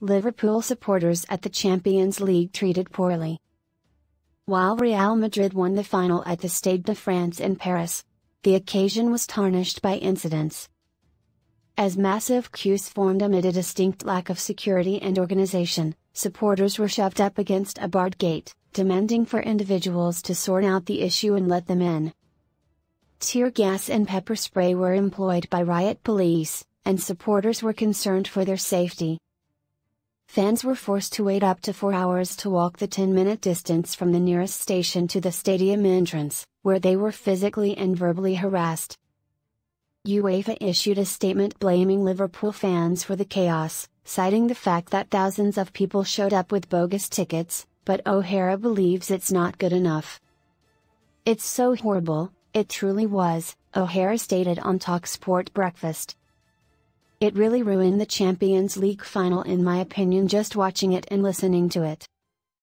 Liverpool supporters at the Champions League treated poorly. While Real Madrid won the final at the Stade de France in Paris, the occasion was tarnished by incidents. As massive queues formed amid a distinct lack of security and organization, supporters were shoved up against a barred gate, demanding for individuals to sort out the issue and let them in. Tear gas and pepper spray were employed by riot police, and supporters were concerned for their safety. Fans were forced to wait up to four hours to walk the 10 minute distance from the nearest station to the stadium entrance, where they were physically and verbally harassed. UEFA issued a statement blaming Liverpool fans for the chaos, citing the fact that thousands of people showed up with bogus tickets, but O'Hara believes it's not good enough. It's so horrible, it truly was, O'Hara stated on Talksport Breakfast. It really ruined the Champions League final in my opinion just watching it and listening to it.